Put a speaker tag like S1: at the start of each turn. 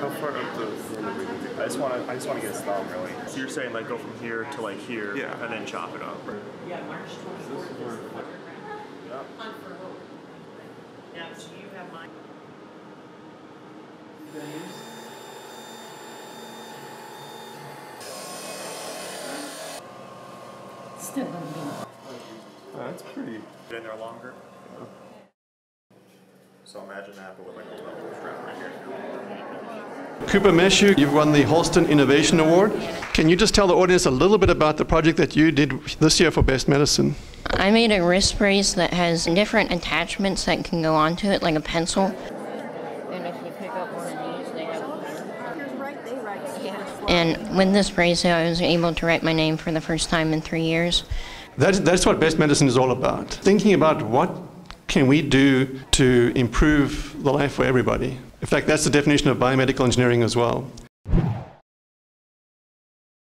S1: How far up the
S2: I just want to, I just want to get a thumb really. So you're saying like go from here to like here,
S1: Yeah.
S2: and then chop it up.
S3: Yeah, March twenty-fourth is.
S2: Yep.
S3: On for hope. Now, do you have mine?
S4: Still gonna be.
S1: That's pretty.
S2: Get in there longer. So imagine that, but with like a level strap right here.
S5: Cooper Meshew, you've won the Holston Innovation Award. Can you just tell the audience a little bit about the project that you did this year for Best Medicine?
S6: I made a wrist brace that has different attachments that can go onto it, like a pencil. And if you pick up one of these, they have. And with this brace, I was able to write my name for the first time in three years.
S5: That's, that's what Best Medicine is all about. Thinking about what can we do to improve the life for everybody. In fact, that's the definition of biomedical engineering as well.